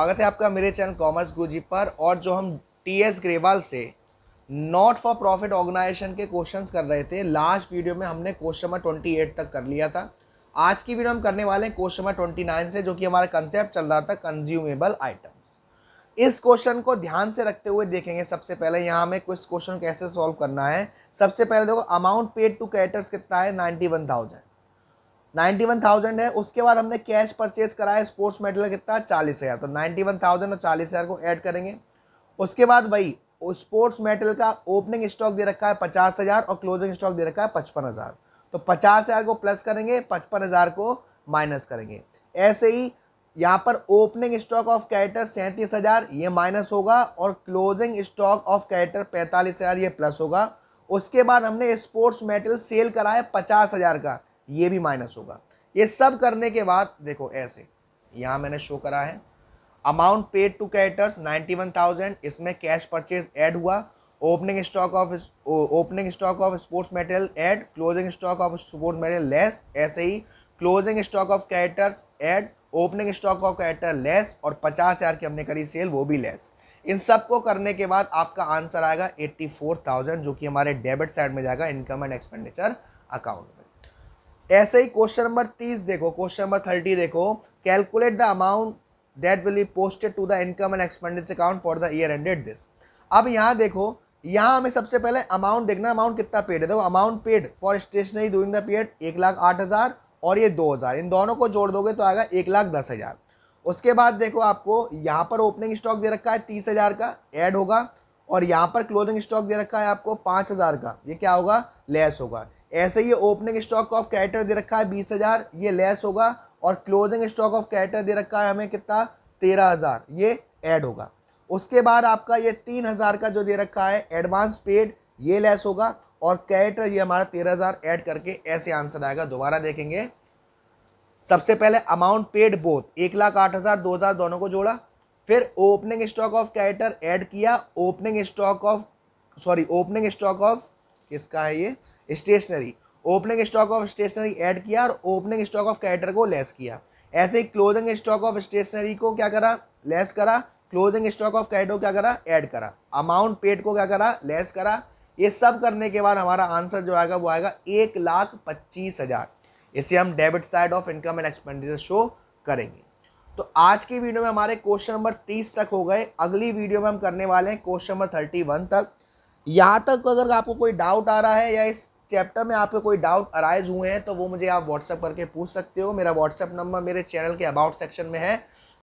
स्वागत है आपका मेरे चैनल कॉमर्स गुरुजी पर। और जो हम टी एस ग्रेवाल से नॉट फॉर प्रॉफिट ऑर्गेनाइजेशन के क्वेश्चंस कर रहे थे लास्ट वीडियो में हमने क्वेश्चन नंबर ट्वेंटी एट तक कर लिया था। आज की वीडियो हम करने वाले हैं क्वेश्चन नंबर ट्वेंटी नाइन से, जो कि हमारा कंसेप्ट चल रहा था कंज्यूमेबल आइटम्स इस क्वेश्चन को ध्यान से रखते हुए देखेंगे सबसे पहले। यहाँ हमें कुछ क्वेश्चन कैसे सॉल्व करना है। सबसे पहले देखो अमाउंट पेड टू कैटर्स कितना है? Ninety one thousand ninety one thousand है, उसके बाद हमने कैश परचेज करा है स्पोर्ट्स मेडल कितना? चालीस हज़ार। तो नाइन्टी वन थाउज़ेंड और चालीस हज़ार को ऐड करेंगे। उसके बाद वही स्पोर्ट्स मेडल का ओपनिंग स्टॉक दे रखा है पचास हज़ार और क्लोजिंग स्टॉक दे रखा है पचपन हज़ार। तो पचास हज़ार को प्लस करेंगे, पचपन हज़ार को माइनस करेंगे। ऐसे ही यहाँ पर ओपनिंग स्टॉक ऑफ़ कैरेक्टर सैंतीस हज़ार, ये माइनस होगा और क्लोजिंग स्टॉक ऑफ़ कैरेक्टर पैंतालीस हज़ार, ये प्लस होगा। उसके बाद हमने स्पोर्ट्स मेडल सेल करा है पचास हज़ार का। ये भी माइनस होगा। ये सब करने के बाद, देखो ऐसे, यहाँ मैंने शो करा है। Amount paid to caterers ninety one thousand इसमें कैश परचेज ऐड हुआ। Opening stock of opening stock of sports material add closing stock of sports material less ऐसे ही। Closing stock of characters add opening stock of character less और पचास हज़ार की हमने करी cell वो भी लेस इन सबको करने के बाद आपका आंसर आएगा एट्टी फोर थाउज़ेंड जो कि हमारे डेबिट साइड में जाएगा इनकम एंड एक्सपेंडिचर अकाउंट ऐसे ही क्वेश्चन नंबर तीस देखो, क्वेश्चन नंबर थर्टी देखो। Calculate the amount that will be posted to the income and expenditure account for the year ended this अब यहाँ देखो, यहाँ हमें सबसे पहले अमाउंट देखना अमाउंट कितना पेड है? देखो amount paid for stationery during the period एक लाख आठ हज़ार और ये दो हज़ार। इन दोनों को जोड़ दोगे तो आएगा एक लाख दस हज़ार। उसके बाद देखो आपको यहाँ पर ओपनिंग स्टॉक दे रखा है तीस हज़ार का ऐड होगा। और यहाँ पर क्लोजिंग स्टॉक दे रखा है आपको पाँच हज़ार का। ये क्या होगा? लेस होगा। ऐसे ये ओपनिंग स्टॉक ऑफ़ कैरेक्टर दे रखा है बीस हज़ार, ये लेस होगा और क्लोजिंग स्टॉक ऑफ़ कैरेक्टर दे रखा है हमें कितना? तेरह हज़ार, ये ऐड होगा। उसके बाद आपका ये तीन हज़ार का जो दे रखा है एडवांस पेड ये लेस होगा और कैरेक्टर ये हमारा तेरह हज़ार ऐड करके ऐसे आंसर आएगा। दोबारा देखेंगे। सबसे पहले अमाउंट पेड बोथ एक लाख आठ हज़ार, दो हज़ार दोनों को जोड़ा, फिर opening stock of character add किया opening stock of sorry opening stock of किसका है ये? Stationery. Opening stock of stationery add किया और ओपनिंग स्टॉक ऑफ़ कैरेक्टर को लेस किया। ऐसे ही क्लोजिंग स्टॉक ऑफ़ स्टेशनरी को क्या करा? लेस करा। क्लोजिंग स्टॉक ऑफ़ कैरेक्टर को क्या करा? ऐड करा। अमाउंट पेड को क्या करा? लेस करा। ये सब करने के बाद हमारा आंसर जो आएगा वो आएगा एक लाख पच्चीस हज़ार। इसे हम debit side of income and expenditure show करेंगे। तो आज की वीडियो में हमारे क्वेश्चन नंबर तीस तक हो गए। अगली वीडियो में हम करने वाले हैं क्वेश्चन नंबर थर्टी वन तक। यहाँ तक अगर आपको कोई डाउट आ रहा है या इस चैप्टर में आपके कोई डाउट अराइज हुए हैं तो वो मुझे आप व्हाट्सअप करके पूछ सकते हो। मेरा व्हाट्सअप नंबर मेरे चैनल के अबाउट सेक्शन में है।